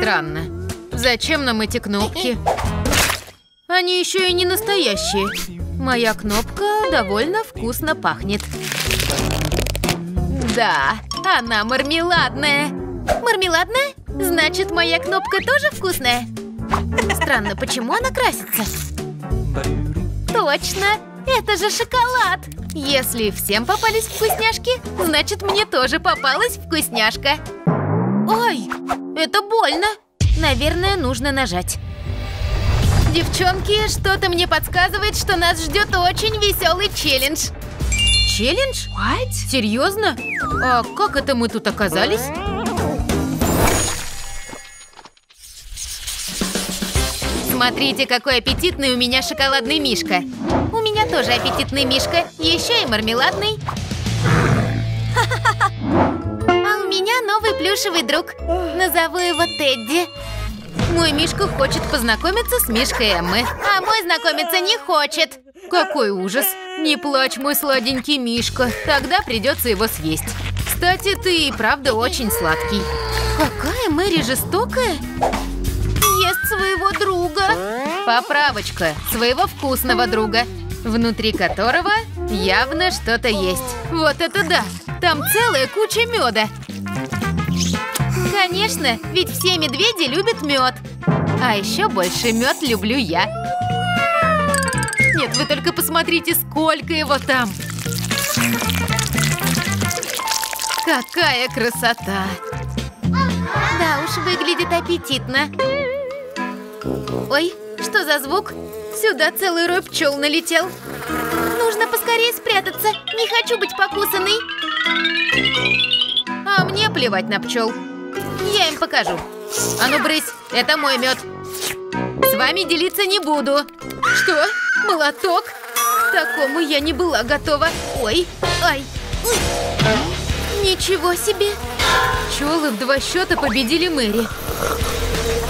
Странно. Зачем нам эти кнопки? Они еще и не настоящие. Моя кнопка довольно вкусно пахнет. Да, она мармеладная. Мармеладная? Значит, моя кнопка тоже вкусная? Странно, почему она красится? Точно! Это же шоколад! Если всем попались вкусняшки, значит, мне тоже попалась вкусняшка. Ой, это больно. Наверное, нужно нажать. Девчонки, что-то мне подсказывает, что нас ждет очень веселый челлендж. Челлендж? What? Серьезно? А как это мы тут оказались? Смотрите, какой аппетитный у меня шоколадный мишка. У меня тоже аппетитный мишка, еще и мармеладный. Меня новый плюшевый друг. Назову его Тедди. Мой Мишка хочет познакомиться с Мишкой Эммы, а мой знакомиться не хочет. Какой ужас. Не плачь, мой сладенький Мишка. Тогда придется его съесть. Кстати, ты и правда очень сладкий. Какая Мэри жестокая. Ест своего друга. Поправочка. Своего вкусного друга. Внутри которого явно что-то есть. Вот это да! Там целая куча меда. Конечно, ведь все медведи любят мед. А еще больше мед люблю я. Нет, вы только посмотрите, сколько его там. Какая красота! Да уж, выглядит аппетитно. Ой, что за звук? Сюда целый рой пчел налетел. Нужно поскорее спрятаться. Не хочу быть покусанной. А мне плевать на пчел. Я им покажу. А ну, брысь, это мой мед. С вами делиться не буду. Что? Молоток? К такому я не была готова. Ой, ай. Ничего себе. Пчелы в два счета победили Мэри.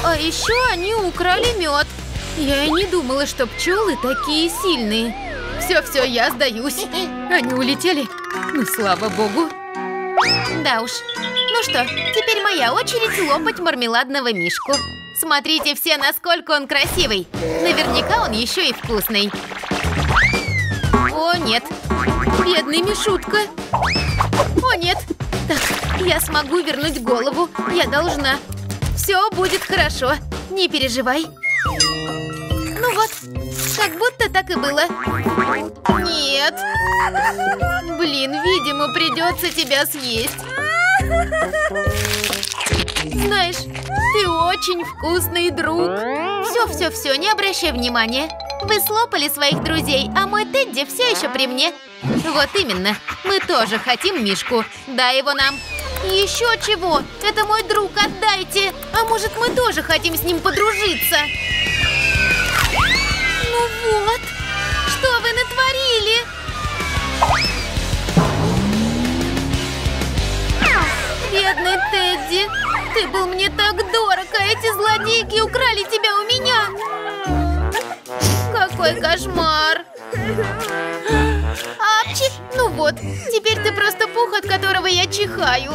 А еще они украли мед. Я и не думала, что пчелы такие сильные. Все-все, я сдаюсь. Они улетели? Ну, слава богу. Да уж. Ну что, теперь моя очередь лопать мармеладного мишку. Смотрите все, насколько он красивый. Наверняка он еще и вкусный. О, нет. Бедный Мишутка. О, нет. Так, я смогу вернуть голову. Я должна. Все будет хорошо. Не переживай. Ну вот, как будто так и было. Нет. Блин, видимо, придется тебя съесть. Знаешь, ты очень вкусный друг. Все-все-все, не обращай внимания. Вы слопали своих друзей, а мой Тедди все еще при мне. Вот именно. Мы тоже хотим Мишку. Дай его нам. Еще чего? Это мой друг, отдайте. А может, мы тоже хотим с ним подружиться? Ну вот. Что вы натворили? Тедди. Ты был мне так дорог, а эти злодейки украли тебя у меня. Какой кошмар. Апчи! Ну вот, теперь ты просто пух, от которого я чихаю.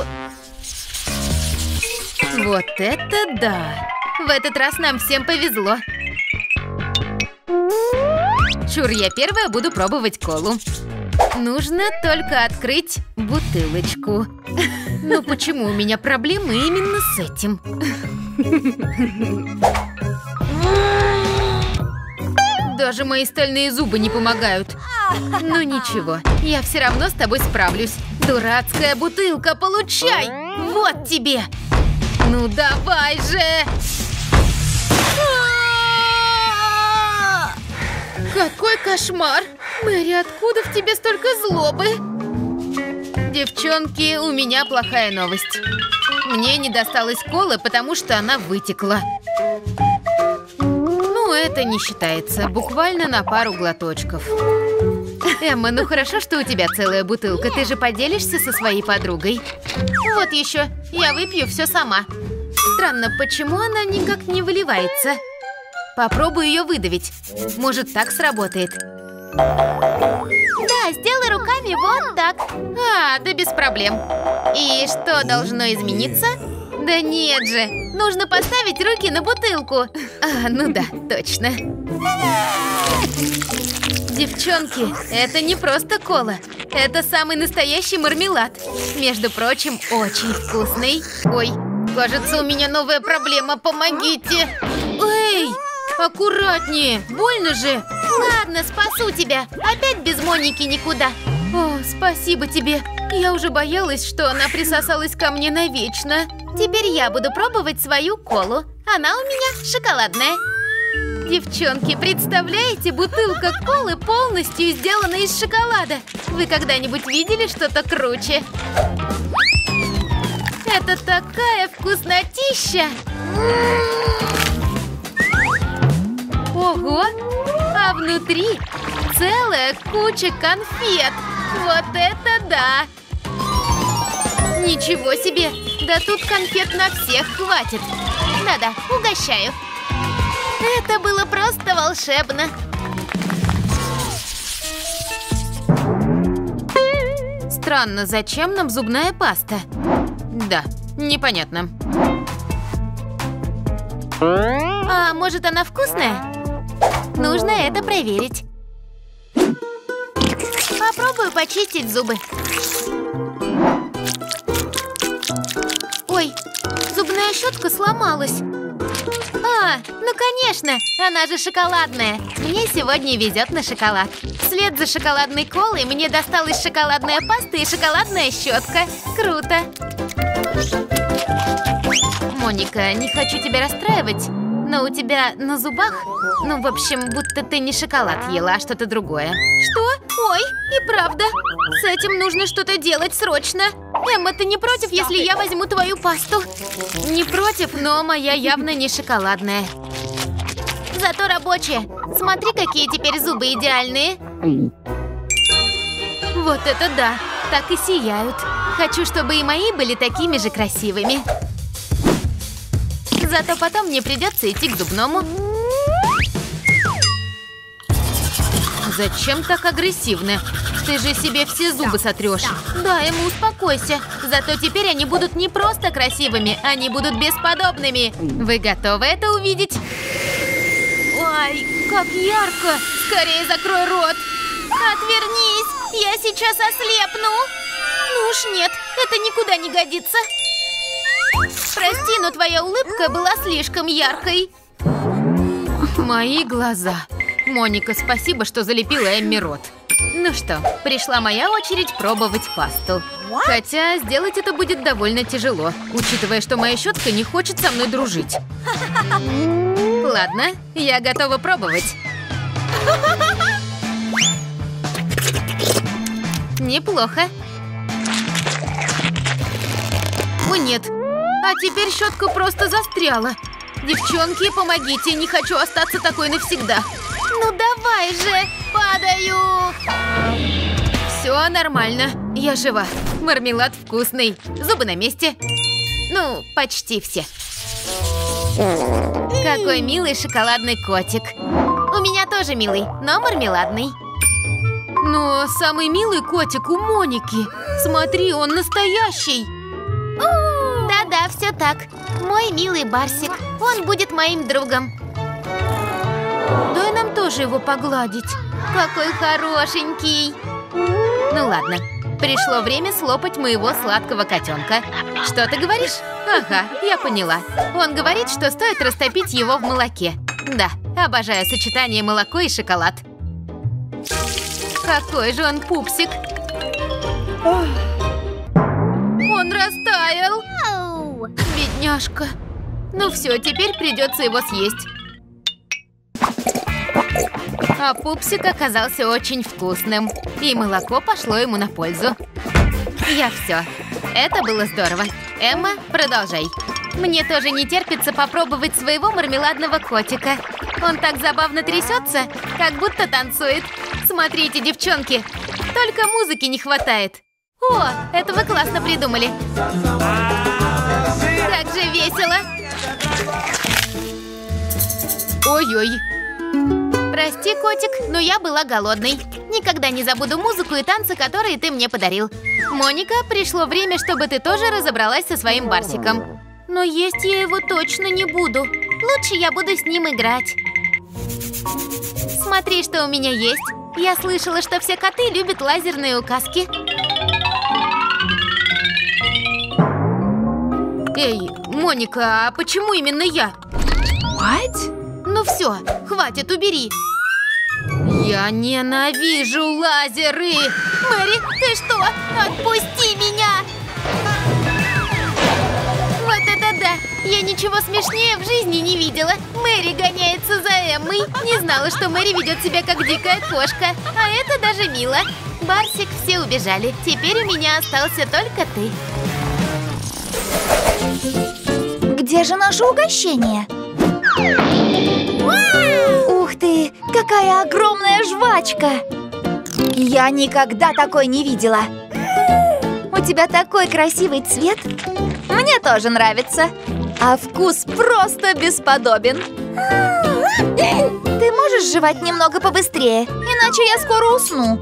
Вот это да! В этот раз нам всем повезло. Чур, я первая буду пробовать колу. Нужно только открыть бутылочку. Но почему у меня проблемы именно с этим? Даже мои стальные зубы не помогают. Ну ничего, я все равно с тобой справлюсь. Дурацкая бутылка, получай! Вот тебе! Ну давай же! Какой кошмар! Мэри, откуда в тебе столько злобы? Девчонки, у меня плохая новость. Мне не досталось колы, потому что она вытекла. Ну, это не считается. Буквально на пару глоточков. Эмма, ну хорошо, что у тебя целая бутылка. Ты же поделишься со своей подругой. Вот еще. Я выпью все сама. Странно, почему она никак не выливается? Попробую ее выдавить. Может, так сработает. Да, сделай руками вот так. А, да без проблем. И что должно измениться? Да нет же, нужно поставить руки на бутылку. А, ну да, точно. Девчонки, это не просто кола. Это самый настоящий мармелад. Между прочим, очень вкусный. Ой, кажется, у меня новая проблема. Помогите. Эй, аккуратнее. Больно же. Ладно, спасу тебя. Опять без Моники никуда. О, спасибо тебе. Я уже боялась, что она присосалась ко мне навечно. Теперь я буду пробовать свою колу. Она у меня шоколадная. Девчонки, представляете, бутылка колы полностью сделана из шоколада. Вы когда-нибудь видели что-то круче? Это такая вкуснотища! Ого! А внутри целая куча конфет! Вот это да! Ничего себе! Да тут конфет на всех хватит! Да-да, угощаю! Это было просто волшебно. Странно, зачем нам зубная паста? Да, непонятно. А может она вкусная? Нужно это проверить. Попробую почистить зубы. Ой, зубная щетка сломалась. А, ну конечно, она же шоколадная. Мне сегодня везет на шоколад. Вслед за шоколадной колой мне досталась шоколадная паста и шоколадная щетка. Круто. Моника, не хочу тебя расстраивать, но у тебя на зубах, ну, в общем, будто ты не шоколад ела, а что-то другое. Что? Ой, и правда. С этим нужно что-то делать срочно. Эмма, ты не против, если я возьму твою пасту? Не против, но моя явно не шоколадная. Зато рабочая. Смотри, какие теперь зубы идеальные. Вот это да, так и сияют. Хочу, чтобы и мои были такими же красивыми. Зато потом мне придется идти к зубному. Зачем так агрессивно? Ты же себе все зубы сотрешь. Да, ему успокойся. Зато теперь они будут не просто красивыми, они будут бесподобными. Вы готовы это увидеть? Ой, как ярко! Скорее закрой рот! Отвернись! Я сейчас ослепну! Ну уж нет, это никуда не годится. Прости, но твоя улыбка была слишком яркой. Мои глаза. Моника, спасибо, что залепила Эмми рот. Ну что, пришла моя очередь пробовать пасту. Хотя сделать это будет довольно тяжело, учитывая, что моя щетка не хочет со мной дружить. Ладно, я готова пробовать. Неплохо. О, нет. А теперь щетка просто застряла. Девчонки, помогите, не хочу остаться такой навсегда. Ну давай же, падаю! Все нормально, я жива. Мармелад вкусный, зубы на месте. Ну, почти все. Какой милый шоколадный котик. У меня тоже милый, но мармеладный. Но самый милый котик у Моники. Смотри, он настоящий. Да-да, все так. Мой милый Барсик. Он будет моим другом. Дай нам тоже его погладить. Какой хорошенький. Ну ладно, пришло время слопать моего сладкого котенка. Что ты говоришь? Ага, я поняла. Он говорит, что стоит растопить его в молоке. Да, обожаю сочетание молоко и шоколад. Какой же он пупсик. Он растаял. Бедняжка. Ну все, теперь придется его съесть. А пупсик оказался очень вкусным. И молоко пошло ему на пользу. Я все. Это было здорово. Эмма, продолжай. Мне тоже не терпится попробовать своего мармеладного котика. Он так забавно трясется, как будто танцует. Смотрите, девчонки, только музыки не хватает. О, это вы классно придумали. Как же весело. Ой-ой. Прости, котик, но я была голодной. Никогда не забуду музыку и танцы, которые ты мне подарил. Моника, пришло время, чтобы ты тоже разобралась со своим барсиком. Но есть я его точно не буду. Лучше я буду с ним играть. Смотри, что у меня есть. Я слышала, что все коты любят лазерные указки. Эй, Моника, а почему именно я? What? Ну все, хватит, убери. Я ненавижу лазеры! Мэри, ты что? Отпусти меня! Вот это да! Я ничего смешнее в жизни не видела. Мэри гоняется за Эммой. Не знала, что Мэри ведет себя как дикая кошка. А это даже мило. Барсик, все убежали. Теперь у меня остался только ты. Где же наше угощение? Ух ты, какая огромная жвачка! Я никогда такой не видела. У тебя такой красивый цвет. Мне тоже нравится. А вкус просто бесподобен. Ты можешь жевать немного побыстрее, иначе я скоро усну.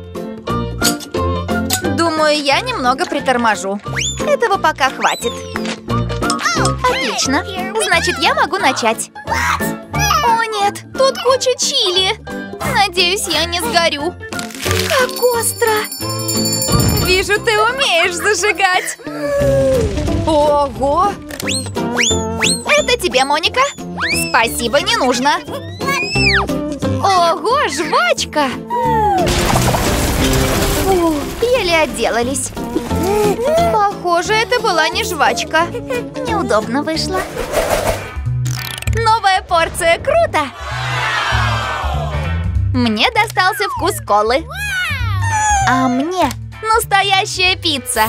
Думаю, я немного приторможу. Этого пока хватит. Отлично. Значит, я могу начать. О, нет, тут куча чили. Надеюсь, я не сгорю. Как остро. Вижу, ты умеешь зажигать. Ого! Это тебе, Моника. Спасибо, не нужно. Ого, жвачка! Фу, еле отделались. Похоже, это была не жвачка. Неудобно вышло. Новая порция, круто! Мне достался вкус колы. А мне настоящая пицца.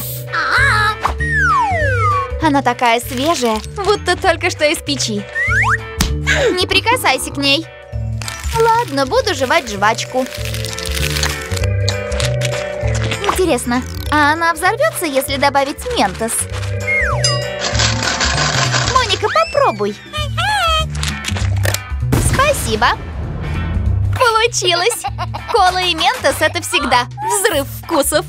Она такая свежая, будто только что из печи. Не прикасайся к ней. Ладно, буду жевать жвачку. Интересно, а она взорвется, если добавить ментос? Моника, попробуй. Спасибо. Получилось. Кола и ментос – это всегда взрыв вкусов.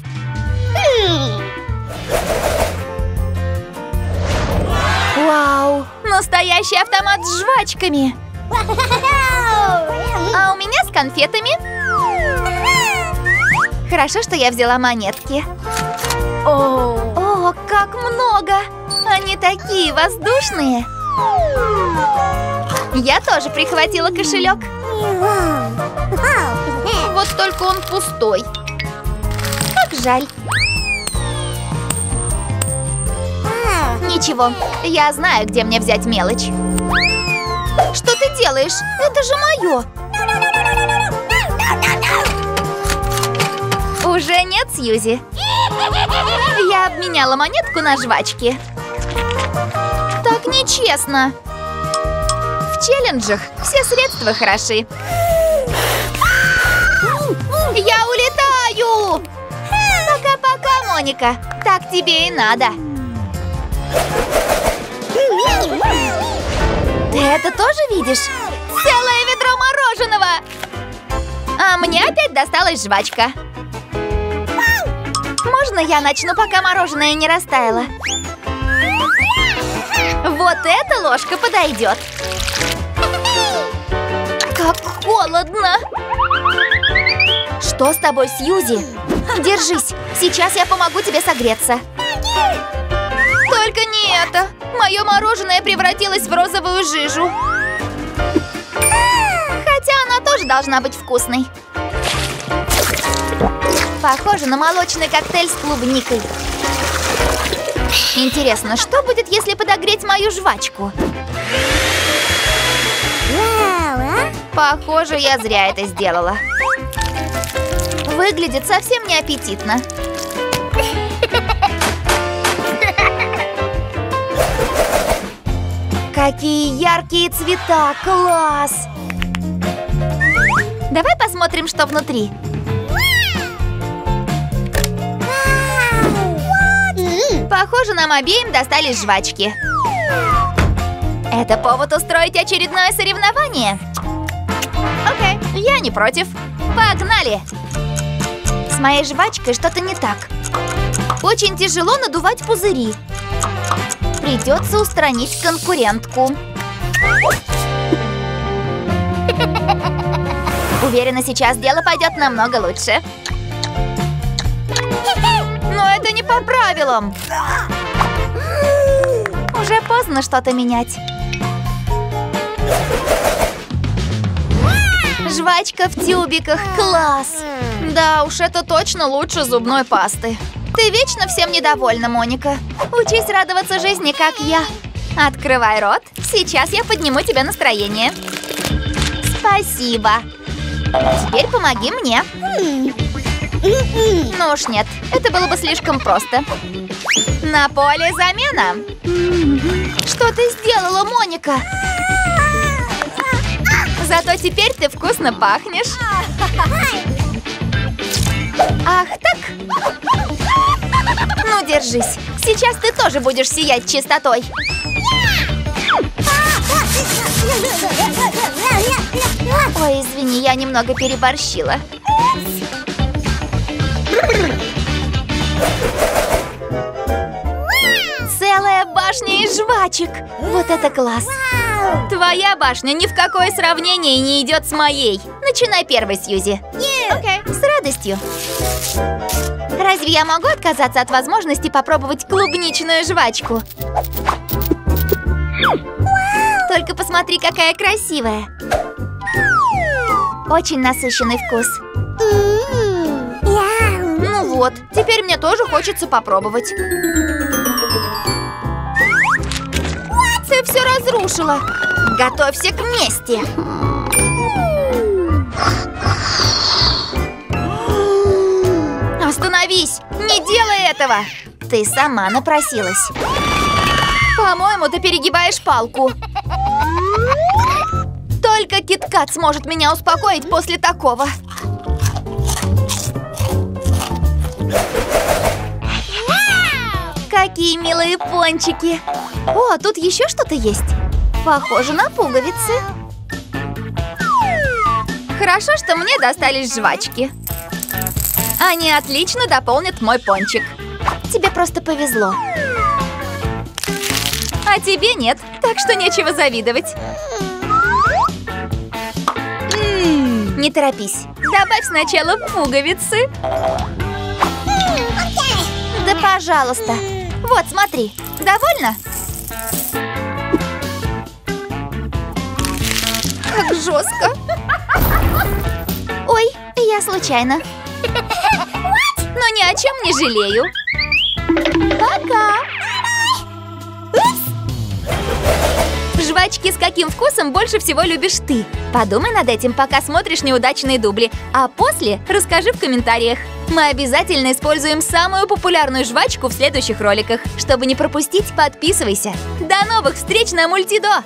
Вау! Настоящий автомат с жвачками! А у меня с конфетами. Хорошо, что я взяла монетки. О, как много! Они такие воздушные! Я тоже прихватила кошелек. Вот только он пустой. Как жаль. Ничего, я знаю, где мне взять мелочь. Что ты делаешь? Это же мое. Уже нет, Сьюзи. Я обменяла монетку на жвачки. Так нечестно. В челленджах все средства хороши. Я улетаю! Пока-пока, Моника. Так тебе и надо. Ты это тоже видишь? Целое ведро мороженого! А мне опять досталась жвачка. Можно я начну, пока мороженое не растаяло? Вот эта ложка подойдет. Как холодно! Что с тобой, Сьюзи? Держись, сейчас я помогу тебе согреться. Только не это! Мое мороженое превратилось в розовую жижу. Хотя она тоже должна быть вкусной. Похоже на молочный коктейль с клубникой. Интересно, что будет, если подогреть мою жвачку? Похоже, я зря это сделала. Выглядит совсем неаппетитно. Какие яркие цвета! Класс! Давай посмотрим, что внутри. Похоже, нам обеим достались жвачки. Это повод устроить очередное соревнование. Окей, я не против. Погнали! С моей жвачкой что-то не так. Очень тяжело надувать пузыри. Придется устранить конкурентку. Уверена, сейчас дело пойдет намного лучше. Но это не по правилам. Уже поздно что-то менять. Жвачка в тюбиках, класс! Да уж, это точно лучше зубной пасты. Ты вечно всем недовольна, Моника. Учись радоваться жизни, как я. Открывай рот. Сейчас я подниму тебе настроение. Спасибо. Теперь помоги мне. Ну уж нет, это было бы слишком просто. На поле замена. Что ты сделала, Моника? Зато теперь ты вкусно пахнешь. Ах так? Ну, держись. Сейчас ты тоже будешь сиять чистотой. Ой, извини, я немного переборщила. Целая башня из жвачек. Вот это класс. Твоя башня ни в какое сравнение не идет с моей. Начинай первой, Сьюзи. Okay. с радостью. Разве я могу отказаться от возможности попробовать клубничную жвачку? Только посмотри, какая красивая. Очень насыщенный вкус. Вот, теперь мне тоже хочется попробовать. Ты все разрушила. Готовься к мести. Остановись! Не делай этого! Ты сама напросилась. По-моему, ты перегибаешь палку. Только Киткат сможет меня успокоить после такого. Какие милые пончики! О, тут еще что-то есть. Похоже на пуговицы. Хорошо, что мне достались жвачки. Они отлично дополнят мой пончик. Тебе просто повезло. А тебе нет, так что нечего завидовать. Не торопись. Добавь сначала пуговицы. Да пожалуйста. Вот, смотри. Довольно? Как жестко. Ой, я случайно. Но ни о чем не жалею. Пока. Жвачки с каким вкусом больше всего любишь ты? Подумай над этим, пока смотришь неудачные дубли, а после расскажи в комментариях. Мы обязательно используем самую популярную жвачку в следующих роликах. Чтобы не пропустить, подписывайся. До новых встреч на Мультидо!